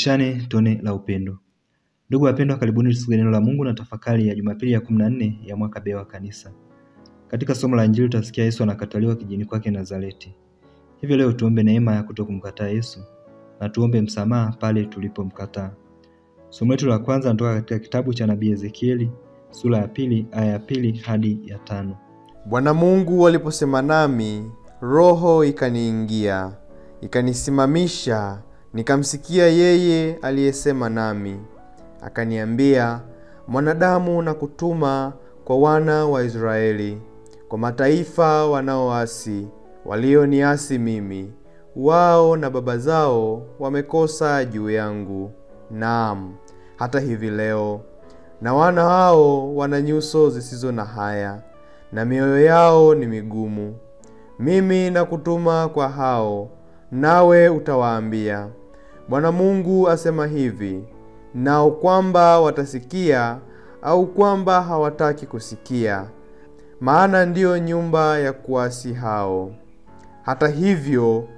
Tushirikishane tone la upendo. Ndugu wapendwa, karibuni tusikie neno la Mungu na tafakari ya Jumapili ya kumi na nne ya mwaka B wa Kanisa. Katika somo la Injili tutasikia Yesu anakataliwa kijini kwake Nazareti. Hivyo leo tuombe neema ya kutokumkataa Yesu na tuombe msamaha pale tulipomkataa. Somo letu la kwanza linatoka katika kitabu cha nabii Ezekieli sura ya pili aya ya pili hadi ya tano. Bwana Mungu aliposema nami, roho ikaniingia, ikanisimamisha, nikamsikia yeye aliyesema nami. Akaniambia, mwanadamu, na kutuma kwa wana wa Israeli, kwa mataifa wanaoasi, walioniasi mimi. Wao na baba zao wamekosa juu yangu, naam, hata hivi leo. Na wana hao wana nyuso zisizo na haya na mioyo yao ni migumu. Mimi nakutuma kwa hao, nawe utawaambia, Bwana Mungu asema hivi, nao kwamba watasikia au kwamba hawataki kusikia, maana ndiyo nyumba ya kuasi hao. Hata hivyo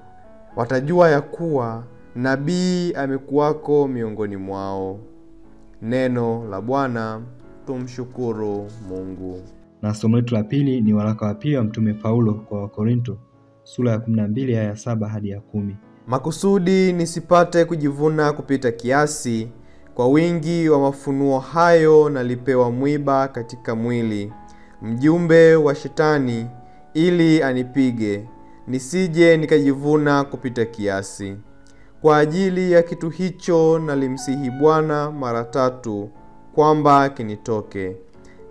watajua ya kuwa nabii amekuwako miongoni mwao. Neno la Bwana. Tumshukuru Mungu. Na somo letu la pili ni waraka wa pili wa Mtume Paulo kwa Wakorinto sura ya 12 aya ya 7 hadi ya kumi. Makusudi nisipate kujivuna kupita kiasi, kwa wingi wa mafunuo hayo nalipewa mwiba katika mwili, mjumbe wa Shetani, ili anipige, nisije nikajivuna kupita kiasi. Kwa ajili ya kitu hicho nalimsihi Bwana mara tatu kwamba kinitoke,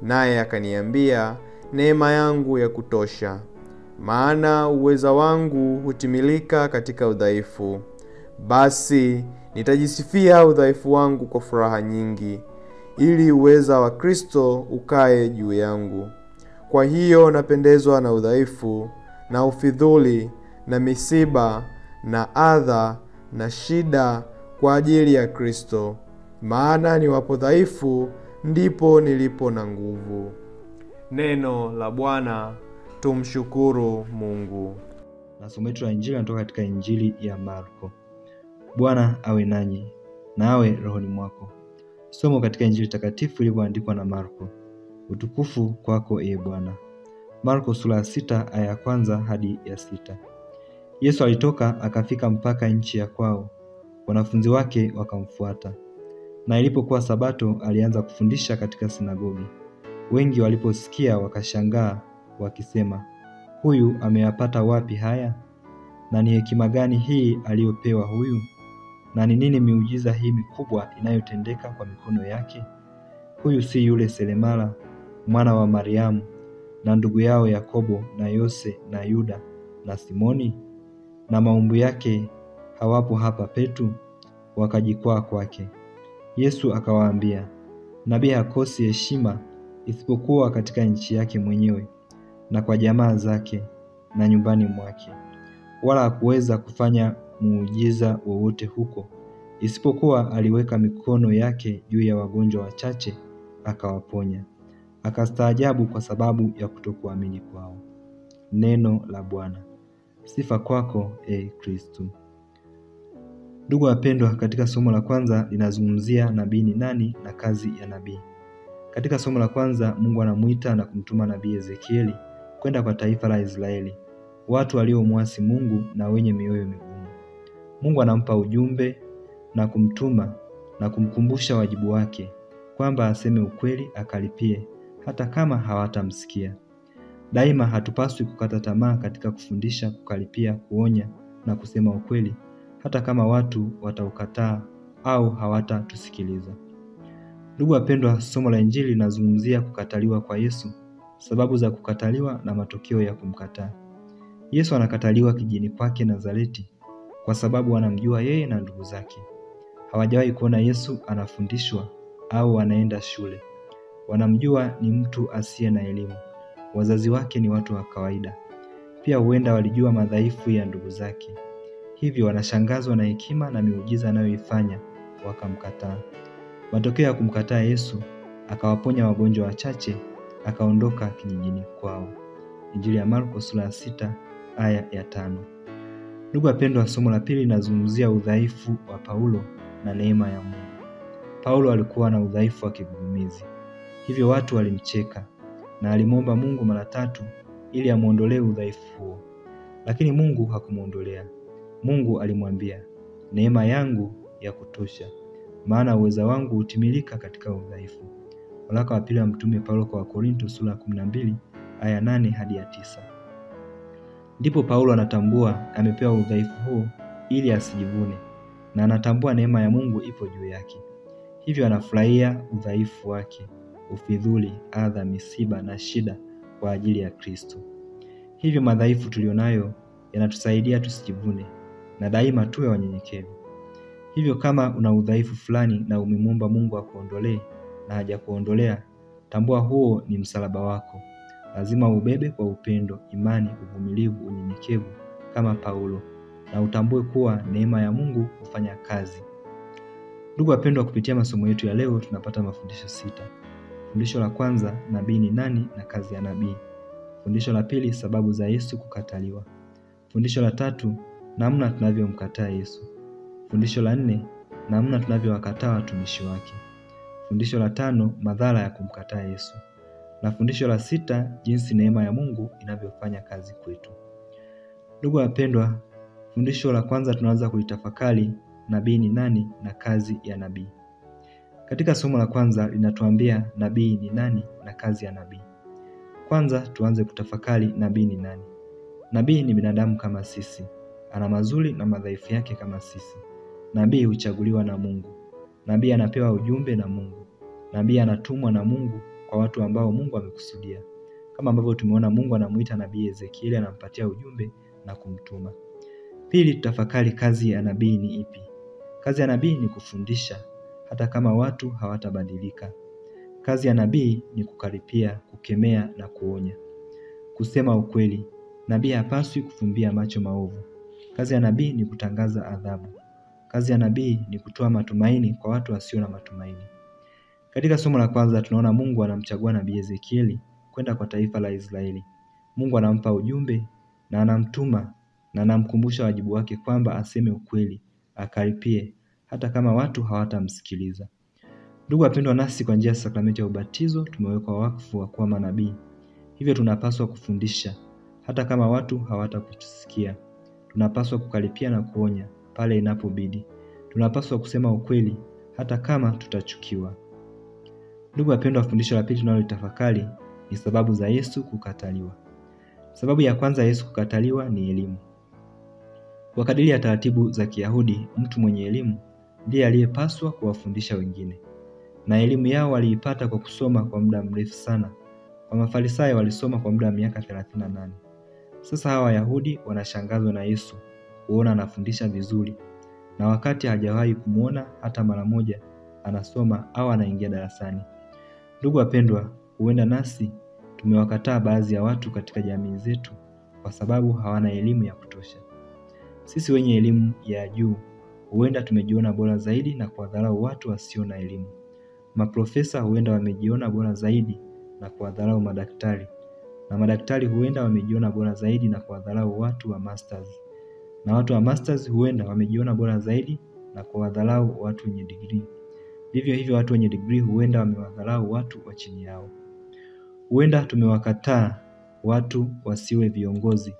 naye akaniambia, neema yangu ya kutosha, maana uweza wangu hutimilika katika udhaifu. Basi nitajisifia udhaifu wangu kwa furaha nyingi, ili uweza wa Kristo ukae juu yangu. Kwa hiyo napendezwa na udhaifu na ufidhuli na misiba na adha na shida kwa ajili ya Kristo, maana niwapo dhaifu ndipo nilipo na nguvu. Neno la Bwana. Tumshukuru Mungu. Somo letu la Injili linatoka katika Injili ya Marko. Bwana awe nanyi na awe rohoni mwako. Somo katika Injili takatifu ilivyoandikwa na Marko. Utukufu kwako ee Bwana. Marko sura ya sita aya ya kwanza hadi ya sita. Yesu alitoka akafika mpaka nchi ya kwao, wanafunzi wake wakamfuata. Na ilipokuwa Sabato, alianza kufundisha katika sinagogi. Wengi waliposikia wakashangaa, wakisema, huyu ameyapata wapi haya? Na ni hekima gani hii aliyopewa huyu? Na ni nini miujiza hii mikubwa inayotendeka kwa mikono yake? Huyu si yule selemala mwana wa Mariamu, na ndugu yao Yakobo na Yose na Yuda na Simoni? Na maumbu yake hawapo hapa petu? Wakajikwaa kwake. Yesu akawaambia, nabii hakosi heshima isipokuwa katika nchi yake mwenyewe na kwa jamaa zake na nyumbani mwake. Wala hakuweza kufanya muujiza wowote huko, isipokuwa aliweka mikono yake juu ya wagonjwa wachache akawaponya. Akastaajabu kwa sababu ya kutokuamini kwao. Neno la Bwana. Sifa kwako e Kristu. Ndugu wapendwa, katika somo la kwanza linazungumzia nabii ni nani na kazi ya nabii. Katika somo la kwanza Mungu anamwita na kumtuma nabii Ezekieli kwenda kwa taifa la Israeli, watu waliomwasi Mungu na wenye mioyo migumu. Mungu anampa ujumbe na kumtuma na kumkumbusha wajibu wake kwamba aseme ukweli, akalipie hata kama hawatamsikia. Daima hatupaswi kukata tamaa katika kufundisha, kukalipia, kuonya na kusema ukweli hata kama watu wataukataa au hawatatusikiliza. Ndugu wapendwa, somo la Injili linazungumzia kukataliwa kwa Yesu, sababu za kukataliwa na matokeo ya kumkataa. Yesu anakataliwa kijini kwake Nazareti kwa sababu wanamjua yeye na ndugu zake. Hawajawahi kuona Yesu anafundishwa au anaenda shule. Wanamjua ni mtu asiye na elimu. Wazazi wake ni watu wa kawaida. Pia huenda walijua madhaifu ya ndugu zake, hivyo wanashangazwa na hekima na miujiza anayoifanya, wakamkataa. Matokeo ya kumkataa Yesu, akawaponya wagonjwa wachache, akaondoka kijijini kwao. Injili ya Marko sura ya sita aya ya tano. Ndugu wapendwa, somo la pili linazungumzia udhaifu wa Paulo na neema ya Mungu. Paulo alikuwa na udhaifu wa kigugumizi, hivyo watu walimcheka na alimwomba Mungu mara tatu ili amwondolee udhaifu huo, lakini Mungu hakumwondolea. Mungu alimwambia, neema yangu ya kutosha, maana uweza wangu hutimilika katika udhaifu. Waraka wa pili wa Mtume Paulo kwa Wakorinto sura ya 12 aya nane hadi ya tisa. Ndipo Paulo anatambua amepewa udhaifu huu ili asijivune, na anatambua neema ya Mungu ipo juu yake. Hivyo anafurahia udhaifu wake, ufidhuli, adha, misiba na shida kwa ajili ya Kristo. Hivyo madhaifu tulionayo yanatusaidia tusijivune na daima tuwe wanyenyekevu. Hivyo kama una udhaifu fulani na umemwomba Mungu akuondolee na hajakuondolea, tambua huo ni msalaba wako. Lazima ubebe kwa upendo, imani, uvumilivu, unyenyekevu kama Paulo, na utambue kuwa neema ya Mungu hufanya kazi. Ndugu wapendwa, kupitia masomo yetu ya leo tunapata mafundisho sita. Fundisho la kwanza, nabii ni nani na kazi ya nabii. Fundisho la pili, sababu za Yesu kukataliwa. Fundisho la tatu, namna tunavyomkataa Yesu. Fundisho la nne, namna tunavyowakataa watumishi wake. Fundisho la tano, madhara ya kumkataa Yesu, na fundisho la sita, jinsi neema ya Mungu inavyofanya kazi kwetu. Ndugu wapendwa, fundisho la kwanza tunaanza kulitafakari nabii ni nani na kazi ya nabii. Katika somo la kwanza linatuambia nabii ni nani na kazi ya nabii. Kwanza tuanze kutafakari nabii ni nani. Nabii ni binadamu kama sisi, ana mazuri na madhaifu yake kama sisi. Nabii huchaguliwa na Mungu. Nabii anapewa ujumbe na Mungu. Nabii anatumwa na Mungu kwa watu ambao Mungu amekusudia, kama ambavyo tumeona Mungu anamuita nabii Ezekieli, anampatia ujumbe na kumtuma. Pili, tutafakari kazi ya nabii ni ipi. Kazi ya nabii ni kufundisha, hata kama watu hawatabadilika. Kazi ya nabii ni kukaripia, kukemea na kuonya, kusema ukweli. Nabii hapaswi kufumbia macho maovu. Kazi ya nabii ni kutangaza adhabu. Kazi ya nabii ni kutoa matumaini kwa watu wasio na matumaini. Katika somo la kwanza tunaona Mungu anamchagua nabii Ezekieli kwenda kwa taifa la Israeli. Mungu anampa ujumbe na anamtuma na anamkumbusha wajibu wake kwamba aseme ukweli, akaripie hata kama watu hawatamsikiliza. Ndugu wapendwa, nasi kwa njia ya sakramenti ya ubatizo tumewekwa wakfu wa kuwa manabii. Hivyo tunapaswa kufundisha hata kama watu hawatakusikia. Tunapaswa kukaripia na kuonya pale inapobidi. Tunapaswa kusema ukweli hata kama tutachukiwa. Ndugu wapendwa, fundisho la pili tunalolitafakari ni sababu za Yesu kukataliwa. Sababu ya kwanza Yesu kukataliwa ni elimu. Kwa kadiri ya taratibu za Kiyahudi, mtu mwenye elimu ndiye aliyepaswa kuwafundisha wengine, na elimu yao waliipata kwa kusoma kwa muda mrefu sana. Kwa Mafarisayo walisoma kwa muda wa miaka 38. Sasa hawa Wayahudi wanashangazwa na Yesu kuona anafundisha vizuri, na wakati hajawahi kumwona hata mara moja anasoma au anaingia darasani. Ndugu wapendwa, huenda nasi tumewakataa baadhi ya watu katika jamii zetu kwa sababu hawana elimu ya kutosha. Sisi wenye elimu ya juu huenda tumejiona bora zaidi na kuwadharau watu wasio na elimu. Maprofesa huenda wamejiona bora zaidi na kuwadharau madaktari, na madaktari huenda wamejiona bora zaidi na kuwadharau watu wa masters, na watu wa masters huenda wamejiona bora zaidi na kuwadharau watu wenye digrii. Vivyo hivyo watu wenye digrii huenda wamewadharau watu wa chini yao. Huenda tumewakataa watu wasiwe viongozi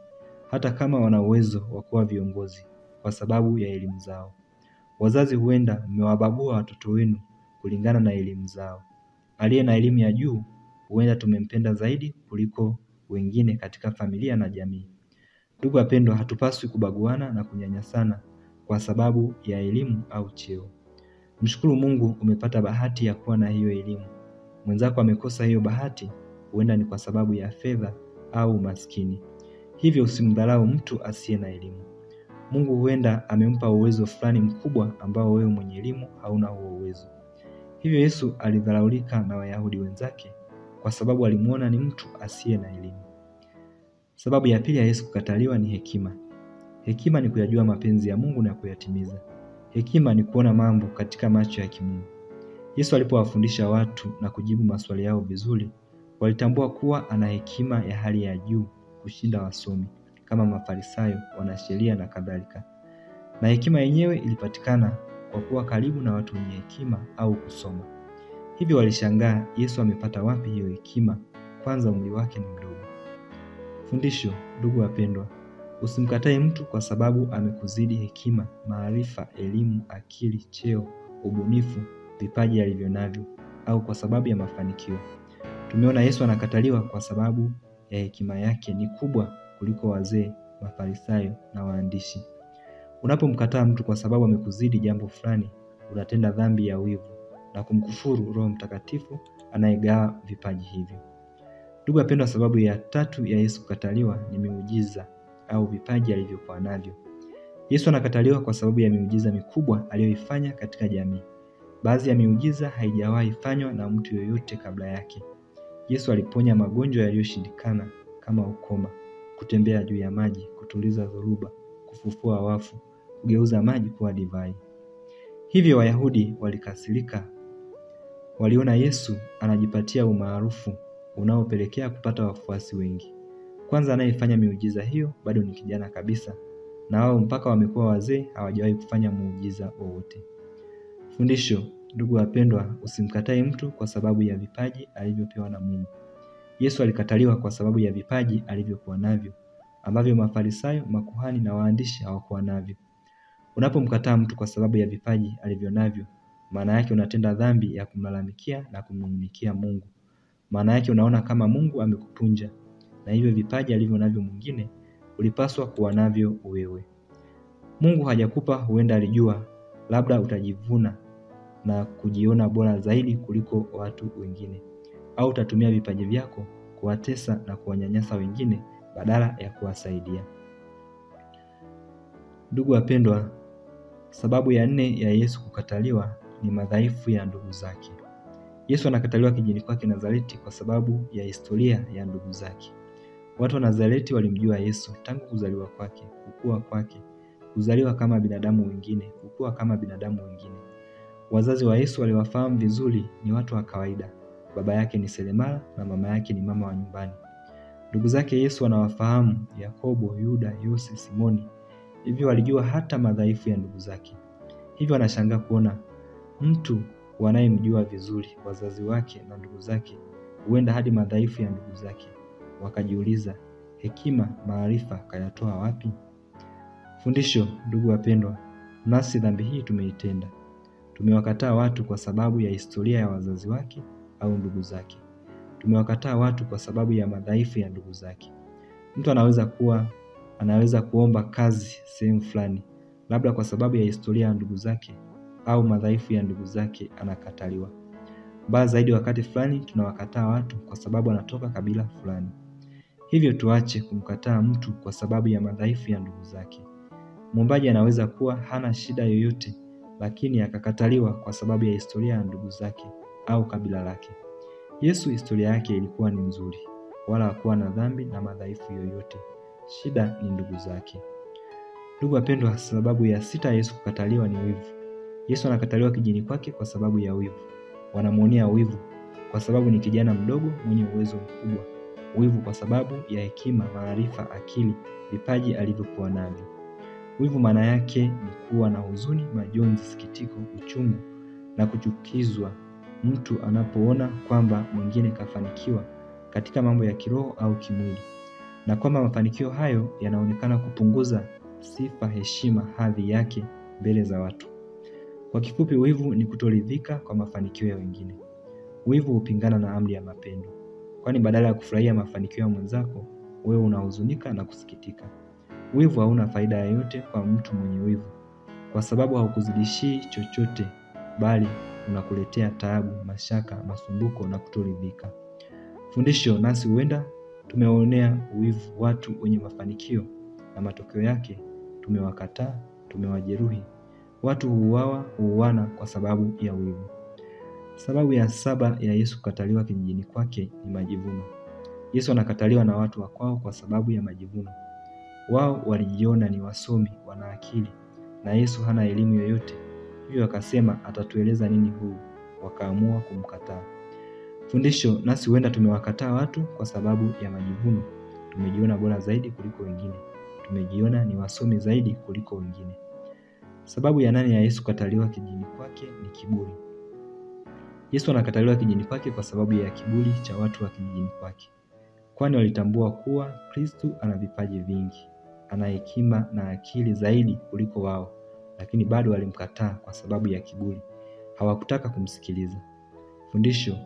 hata kama wana uwezo wa kuwa viongozi kwa sababu ya elimu zao. Wazazi huenda mmewabagua watoto wenu kulingana na elimu zao. Aliye na elimu ya juu huenda tumempenda zaidi kuliko wengine katika familia na jamii. Ndugu wapendwa, hatupaswi kubaguana na kunyanyasana kwa sababu ya elimu au cheo. Mshukuru Mungu umepata bahati ya kuwa na hiyo elimu. Mwenzako amekosa hiyo bahati, huenda ni kwa sababu ya fedha au umaskini. Hivyo usimdharau mtu asiye na elimu. Mungu huenda amempa uwezo fulani mkubwa ambao wewe mwenye elimu hauna huo uwezo. Hivyo Yesu alidharaulika na Wayahudi wenzake kwa sababu alimwona ni mtu asiye na elimu. Sababu ya pili ya Yesu kukataliwa ni hekima. Hekima ni kuyajua mapenzi ya Mungu na kuyatimiza. Hekima ni kuona mambo katika macho ya kimungu. Yesu alipowafundisha watu na kujibu maswali yao vizuri, walitambua kuwa ana hekima ya hali ya juu kushinda wasomi kama Mafarisayo, wanasheria na kadhalika. Na hekima yenyewe ilipatikana kwa kuwa karibu na watu wenye hekima au kusoma. Hivyo walishangaa Yesu amepata wapi hiyo hekima, kwanza umri wake ni mdogo. Fundisho, ndugu wapendwa, usimkatae mtu kwa sababu amekuzidi hekima, maarifa, elimu, akili, cheo, ubunifu, vipaji alivyo navyo, au kwa sababu ya mafanikio. Tumeona Yesu anakataliwa kwa sababu ya hekima yake ni kubwa kuliko wazee, Mafarisayo na waandishi. Unapomkataa mtu kwa sababu amekuzidi jambo fulani, unatenda dhambi ya wivu na kumkufuru Roho Mtakatifu anayegawa vipaji hivyo. Ndugu wapendwa, sababu ya tatu ya Yesu kukataliwa ni miujiza au vipaji alivyokuwa navyo. Yesu anakataliwa kwa sababu ya miujiza mikubwa aliyoifanya katika jamii. Baadhi ya miujiza haijawahi fanywa na mtu yoyote kabla yake. Yesu aliponya magonjwa yaliyoshindikana kama ukoma, kutembea juu ya maji, kutuliza dhoruba, kufufua wafu, kugeuza maji kuwa divai. Hivyo Wayahudi walikasirika, waliona Yesu anajipatia umaarufu unaopelekea kupata wafuasi wengi. Kwanza, anayefanya miujiza hiyo bado ni kijana kabisa, na wao mpaka wamekuwa wazee hawajawahi kufanya muujiza wowote. Fundisho, ndugu wapendwa, usimkatae mtu kwa sababu ya vipaji alivyopewa na Mungu. Yesu alikataliwa kwa sababu ya vipaji alivyokuwa navyo ambavyo Mafarisayo, makuhani na waandishi hawakuwa navyo. Unapomkataa mtu kwa sababu ya vipaji alivyo navyo, maana yake unatenda dhambi ya kumlalamikia na kumnung'unikia Mungu. Maana yake unaona kama Mungu amekupunja, na hivyo vipaji alivyo navyo mwingine ulipaswa kuwa navyo wewe. Mungu hajakupa, huenda alijua, labda utajivuna na kujiona bora zaidi kuliko watu wengine, au utatumia vipaji vyako kuwatesa na kuwanyanyasa wengine badala ya kuwasaidia. Ndugu wapendwa, sababu ya nne ya Yesu kukataliwa ni madhaifu ya ndugu zake. Yesu anakataliwa kijini kwake Nazareti kwa sababu ya historia ya ndugu zake. Watu wa Nazareti walimjua Yesu tangu kuzaliwa kwake, kukua kwake, kuzaliwa kama binadamu wengine, kukua kama binadamu wengine. Wazazi wa Yesu waliwafahamu vizuri, ni watu wa kawaida. Baba yake ni seremala na mama yake ni mama wa nyumbani. Ndugu zake Yesu wanawafahamu Yakobo, Yuda, Yose, Simoni. Hivyo walijua hata madhaifu ya ndugu zake. Hivyo wanashangaa kuona mtu wanayemjua vizuri, wazazi wake na ndugu zake, huenda hadi madhaifu ya ndugu zake. Wakajiuliza, hekima, maarifa kayatoa wapi? Fundisho, ndugu wapendwa, nasi dhambi hii tumeitenda. Tumewakataa watu kwa sababu ya historia ya wazazi wake au ndugu zake. Tumewakataa watu kwa sababu ya madhaifu ya ndugu zake. Mtu anaweza kuwa anaweza kuomba kazi sehemu fulani, labda kwa sababu ya historia ya ndugu zake au madhaifu ya ndugu zake, anakataliwa. Mbaya zaidi, wakati fulani tunawakataa watu kwa sababu anatoka kabila fulani. Hivyo tuache kumkataa mtu kwa sababu ya madhaifu ya ndugu zake. Mwombaji anaweza kuwa hana shida yoyote, lakini akakataliwa kwa sababu ya historia ya ndugu zake au kabila lake. Yesu historia yake ilikuwa ni nzuri, wala hakuwa na dhambi na madhaifu yoyote. Shida ni ndugu zake. Ndugu wapendwa, sababu ya sita Yesu kukataliwa ni wivu. Yesu anakataliwa kijini kwake kwa sababu ya wivu. Wanamwonea wivu kwa sababu ni kijana mdogo mwenye uwezo mkubwa. Wivu kwa sababu ya hekima, maarifa, akili, vipaji alivyokuwa navyo. Wivu maana yake ni kuwa na huzuni, majonzi, sikitiko, uchungu na kuchukizwa mtu anapoona kwamba mwingine kafanikiwa katika mambo ya kiroho au kimwili, na kwamba mafanikio hayo yanaonekana kupunguza sifa, heshima, hadhi yake mbele za watu. Kwa kifupi, wivu ni kutoridhika kwa mafanikio ya wengine. Wivu hupingana na amri ya mapendo, kwani badala ya kufurahia mafanikio ya mwenzako, wewe unahuzunika na kusikitika. Wivu hauna faida yoyote kwa mtu mwenye wivu, kwa sababu haukuzidishii chochote, bali unakuletea taabu, mashaka, masumbuko na kutoridhika. Fundisho, nasi huenda tumewaonea wivu watu wenye mafanikio na matokeo yake tumewakataa, tumewajeruhi. Watu huuawa, huuana kwa sababu ya wivu. Sababu ya saba ya Yesu kukataliwa kijijini kwake ni majivuno. Yesu anakataliwa na watu wa kwao kwa sababu ya majivuno. Wao walijiona ni wasomi, wana akili, na Yesu hana elimu yoyote, hivyo akasema atatueleza nini huu? Wakaamua kumkataa. Fundisho, nasi huenda tumewakataa watu kwa sababu ya majivuno. Tumejiona bora zaidi kuliko wengine, tumejiona ni wasomi zaidi kuliko wengine. Sababu ya nane ya Yesu kukataliwa kijijini kwake ni kiburi. Yesu anakataliwa kijijini kwake kwa sababu ya kiburi cha watu wa kijijini kwake, kwani walitambua kuwa Kristu ana vipaji vingi, ana hekima na akili zaidi kuliko wao, lakini bado walimkataa kwa sababu ya kiburi. Hawakutaka kumsikiliza. Fundisho: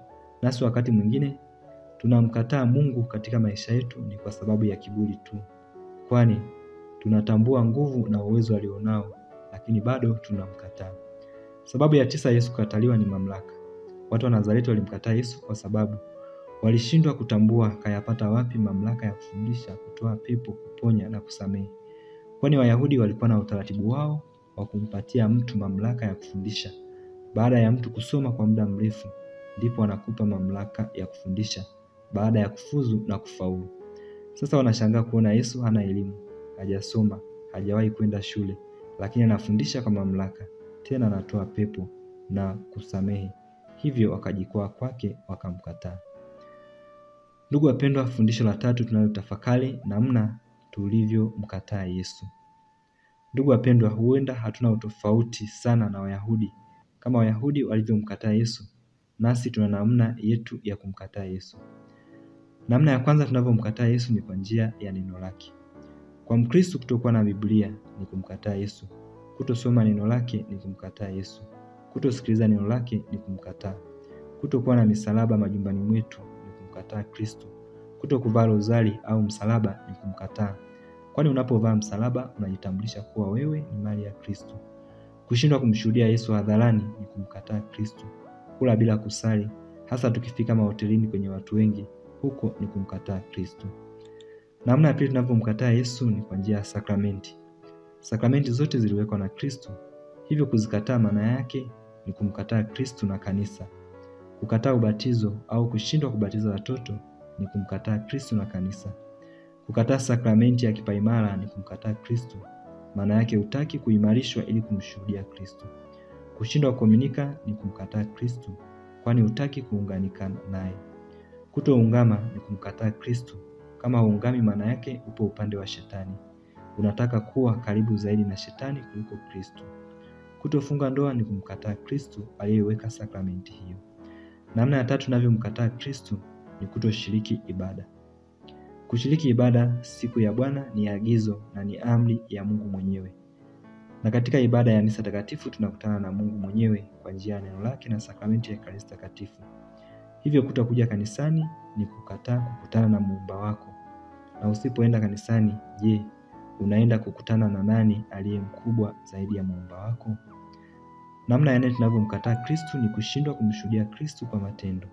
nasi wakati mwingine tunamkataa Mungu katika maisha yetu ni kwa sababu ya kiburi tu, kwani tunatambua nguvu na uwezo alionao, lakini bado tunamkataa. Sababu ya tisa Yesu kukataliwa ni mamlaka. Watu wa Nazareti walimkataa Yesu kwa sababu walishindwa kutambua kayapata wapi mamlaka ya kufundisha, kutoa pepo, kuponya na kusamehe, kwani Wayahudi walikuwa na utaratibu wao wa kumpatia mtu mamlaka ya kufundisha. Baada ya mtu kusoma kwa muda mrefu, ndipo wanakupa mamlaka ya kufundisha baada ya kufuzu na kufaulu. Sasa wanashangaa kuona Yesu hana elimu, hajasoma, hajawahi kwenda shule, lakini anafundisha kwa mamlaka, tena anatoa pepo na kusamehe. Hivyo wakajikwaa kwake, wakamkataa. Ndugu wapendwa, fundisho la tatu tunalotafakari namna tulivyomkataa Yesu. Ndugu wapendwa, huenda hatuna utofauti sana na Wayahudi. Kama Wayahudi walivyomkataa Yesu, nasi tuna namna yetu ya kumkataa Yesu. Namna ya kwanza tunavyomkataa Yesu ni kwa njia ya neno lake. Kwa mkristu kutokuwa na Biblia ni kumkataa Yesu. Kutosoma neno lake ni kumkataa Yesu. Kutosikiliza neno lake ni kumkataa. Kutokuwa na misalaba majumbani mwetu ni kumkataa Kristo. Kutokuvaa rozari au msalaba ni kumkataa, kwani unapovaa msalaba unajitambulisha kuwa wewe ni mali ya Kristo. Kushindwa kumshuhudia Yesu hadharani ni kumkataa Kristo. Kula bila kusali, hasa tukifika mahotelini kwenye watu wengi, huko ni kumkataa Kristo. Namna ya pili tunavyomkataa Yesu ni kwa njia ya sakramenti. Sakramenti zote ziliwekwa na Kristo, hivyo kuzikataa maana yake ni kumkataa Kristo na kanisa. Kukataa ubatizo au kushindwa kubatiza watoto ni kumkataa Kristo na kanisa. Kukataa sakramenti ya kipaimara ni kumkataa Kristo, maana yake hutaki kuimarishwa ili kumshuhudia Kristo. Kushindwa kuaminika ni kumkataa Kristo, kwani hutaki kuunganika naye. Kutoungama ni kumkataa Kristo. Kama uungami maana yake upo upande wa Shetani, unataka kuwa karibu zaidi na Shetani kuliko Kristo. Kutofunga ndoa ni kumkataa Kristo aliyeweka sakramenti hiyo. Namna ya tatu navyomkataa Kristo ni kutoshiriki ibada. Kushiriki ibada siku ya Bwana ni agizo na ni amri ya Mungu mwenyewe, na katika ibada ya misa takatifu tunakutana na Mungu mwenyewe kwa njia ya neno lake na sakramenti ya Ekaristi Takatifu. Hivyo kutokuja kanisani ni kukataa kukutana na muumba wako. Na usipoenda kanisani, je, unaenda kukutana na nani aliye mkubwa zaidi ya muumba wako? Namna ya nne tunavyomkataa Kristu ni kushindwa kumshuhudia Kristu kwa matendo.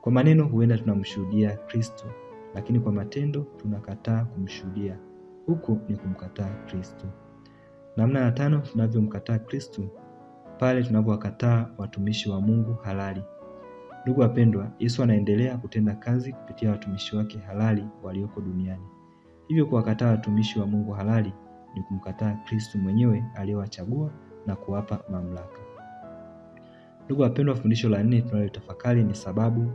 Kwa maneno huenda tunamshuhudia Kristu, lakini kwa matendo tunakataa kumshuhudia. Huko ni kumkataa Kristu. Namna ya tano tunavyomkataa Kristu pale tunavyowakataa watumishi wa Mungu halali. Ndugu wapendwa, Yesu anaendelea kutenda kazi kupitia watumishi wake halali walioko duniani. Hivyo kuwakataa watumishi wa Mungu halali ni kumkataa Kristu mwenyewe aliyewachagua na kuwapa mamlaka. Ndugu wapendwa, fundisho la nne tunalotafakari ni sababu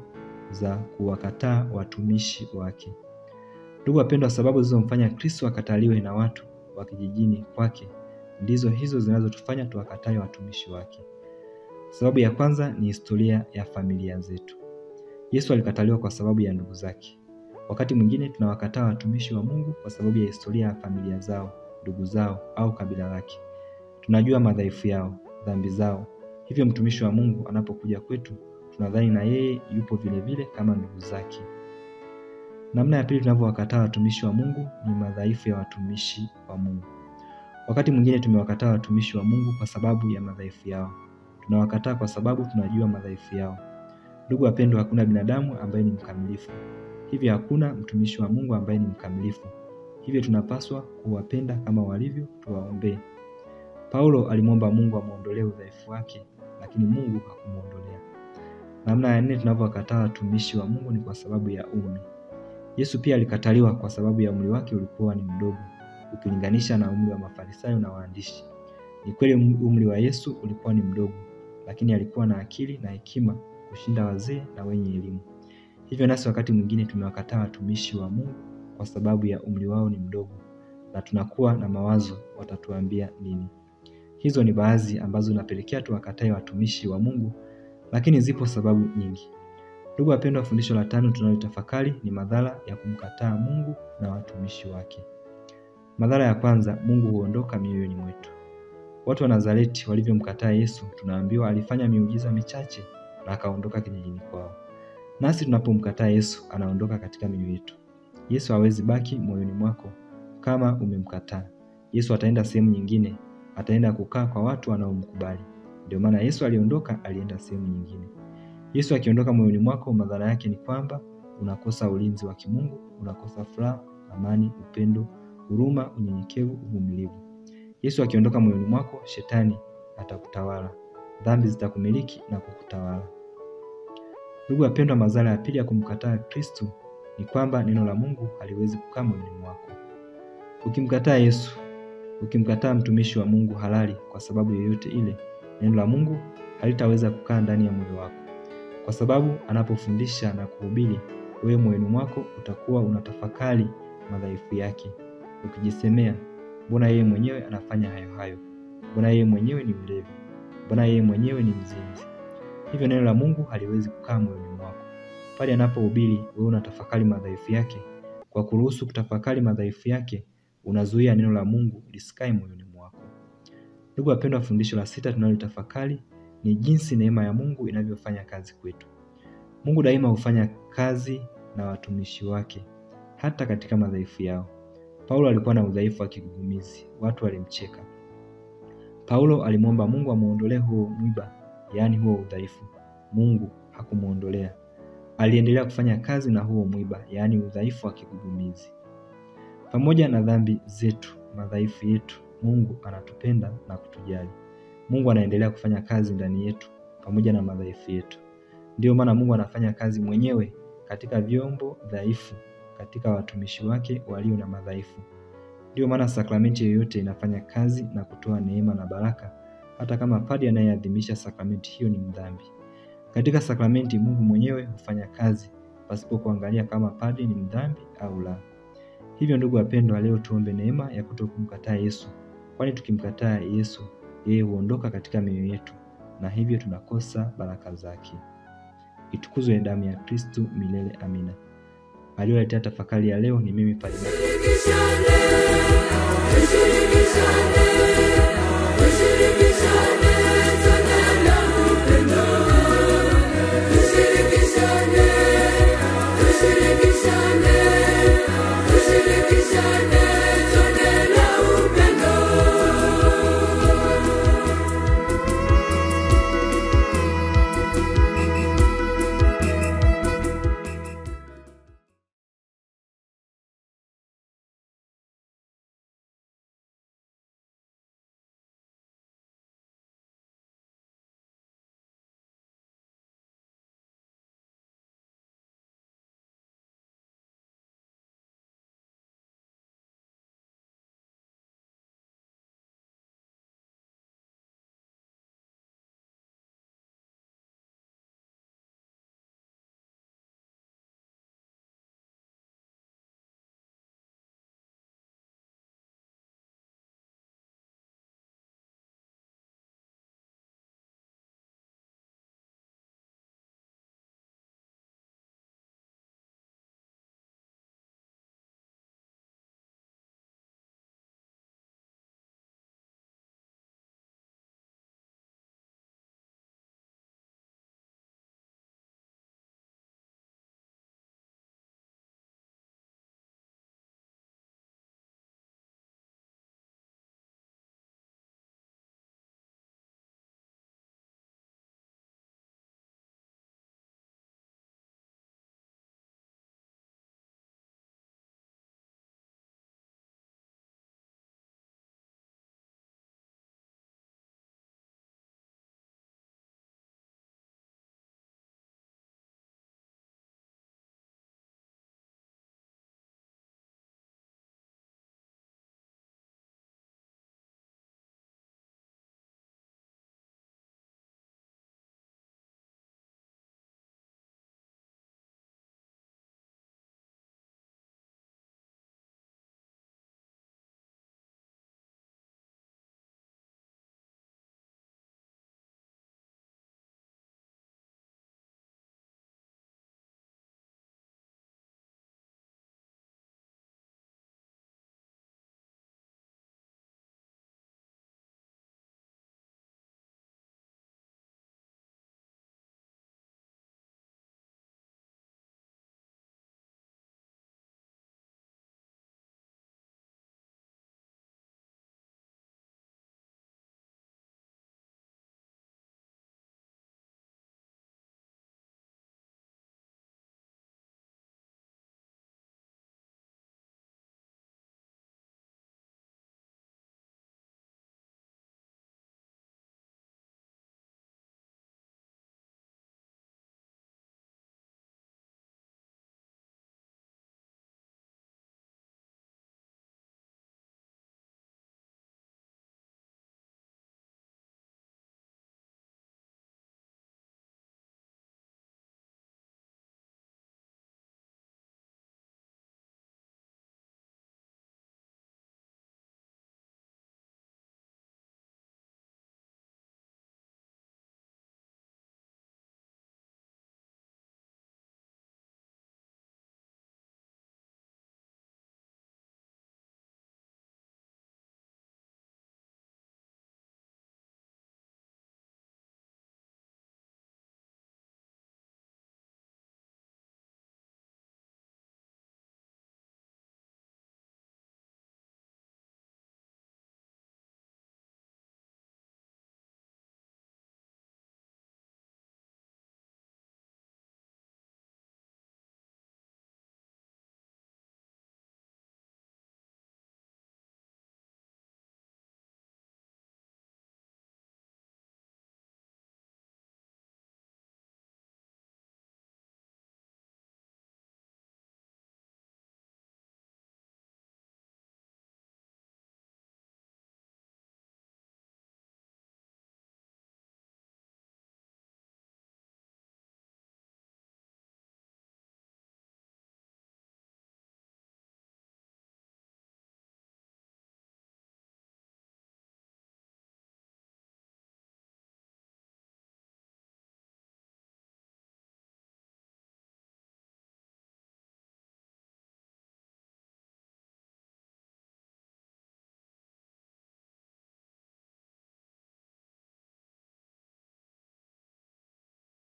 za kuwakataa watumishi wake. Ndugu wapendwa, sababu zilizomfanya Kristo akataliwe na watu wa kijijini kwake ndizo hizo zinazotufanya tuwakatae watumishi wake. Sababu ya kwanza ni historia ya familia zetu. Yesu alikataliwa kwa sababu ya ndugu zake. Wakati mwingine tunawakataa watumishi wa Mungu kwa sababu ya historia ya familia zao, ndugu zao au kabila lake. Tunajua madhaifu yao, dhambi zao. Hivyo mtumishi wa Mungu anapokuja kwetu, tunadhani na yeye yupo vile vile kama ndugu zake. Namna ya pili tunavyowakataa watumishi wa Mungu ni madhaifu ya watumishi wa Mungu. Wakati mwingine tumewakataa watumishi wa Mungu kwa sababu ya madhaifu yao. Tunawakataa kwa sababu tunajua madhaifu yao. Ndugu wapendwa, hakuna binadamu ambaye ni mkamilifu, hivyo hakuna mtumishi wa Mungu ambaye ni mkamilifu. Hivyo tunapaswa kuwapenda kama walivyo, tuwaombee. Paulo alimwomba Mungu amwondolee udhaifu wake, lakini Mungu hakumwondolea. Namna ya nne tunavyokataa watumishi wa Mungu ni kwa sababu ya umri. Yesu pia alikataliwa kwa sababu ya umri wake ulikuwa ni mdogo ukilinganisha na umri wa Mafarisayo na waandishi. Ni kweli umri wa Yesu ulikuwa ni mdogo, lakini alikuwa na akili na hekima kushinda wazee na wenye elimu. Hivyo nasi wakati mwingine tumewakataa watumishi wa Mungu kwa sababu ya umri wao ni mdogo, na tunakuwa na mawazo watatuambia nini. Hizo ni baadhi ambazo zinapelekea tuwakatae watumishi wa Mungu, lakini zipo sababu nyingi. Ndugu wapendwa, fundisho la tano tunalotafakari ni madhara ya kumkataa Mungu na watumishi wake. Madhara ya kwanza, Mungu huondoka mioyoni mwetu. Watu wa Nazareti walivyomkataa Yesu, tunaambiwa alifanya miujiza michache na akaondoka kijijini kwao. Nasi tunapomkataa Yesu, anaondoka katika mioyo yetu. Yesu hawezi baki moyoni mwako kama umemkataa. Yesu ataenda sehemu nyingine, ataenda kukaa kwa watu wanaomkubali. Ndio maana Yesu aliondoka, alienda sehemu nyingine. Yesu akiondoka moyoni mwako, madhara yake ni kwamba unakosa ulinzi wa kimungu, unakosa furaha, amani, upendo, huruma, unyenyekevu, uvumilivu. Yesu akiondoka moyoni mwako, shetani atakutawala, dhambi zitakumiliki na kukutawala. Ndugu apendwa madhara ya pili ya kumkataa Kristu ni kwamba neno la Mungu haliwezi kukaa moyoni mwako. Ukimkataa Yesu, ukimkataa mtumishi wa Mungu halali kwa sababu yoyote ile, neno la Mungu halitaweza kukaa ndani ya moyo wako, kwa sababu anapofundisha na kuhubiri, wewe moyoni mwako utakuwa unatafakari madhaifu yake, ukijisemea, mbona yeye mwenyewe anafanya hayo hayo? Mbona yeye mwenyewe ni mlevi? Mbona yeye mwenyewe ni mzinzi? Hivyo neno la Mungu haliwezi kukaa moyoni mwako. Pale anapohubiri, wewe unatafakari madhaifu yake. Kwa kuruhusu kutafakari madhaifu yake, unazuia neno la Mungu lisikae moyoni mwako. Ndugu wapendwa, fundisho la sita tunalotafakari ni jinsi neema ya Mungu inavyofanya kazi kwetu. Mungu daima hufanya kazi na watumishi wake hata katika madhaifu yao. Paulo alikuwa na udhaifu wa kigugumizi, watu walimcheka. Paulo alimwomba Mungu amuondolee huo mwiba, yaani huo udhaifu. Mungu hakumwondolea. Aliendelea kufanya kazi na huo mwiba, yaani udhaifu wa kigugumizi. Pamoja na dhambi zetu, madhaifu yetu, Mungu anatupenda na kutujali. Mungu anaendelea kufanya kazi ndani yetu pamoja na madhaifu yetu. Ndiyo maana Mungu anafanya kazi mwenyewe katika vyombo dhaifu, katika watumishi wake walio na madhaifu. Ndiyo maana sakramenti yoyote inafanya kazi na kutoa neema na baraka, hata kama padri anayeadhimisha sakramenti hiyo ni mdhambi. Katika sakramenti Mungu mwenyewe hufanya kazi pasipo kuangalia kama padri ni mdhambi au la. Hivyo ndugu wapendwa, leo tuombe neema ya kutokumkataa Yesu, kwani tukimkataa Yesu yeye huondoka katika mioyo yetu na hivyo tunakosa baraka zake. Itukuzwe damu ya Kristu milele. Amina. Aliyoletea tafakari ya leo ni mimi Padre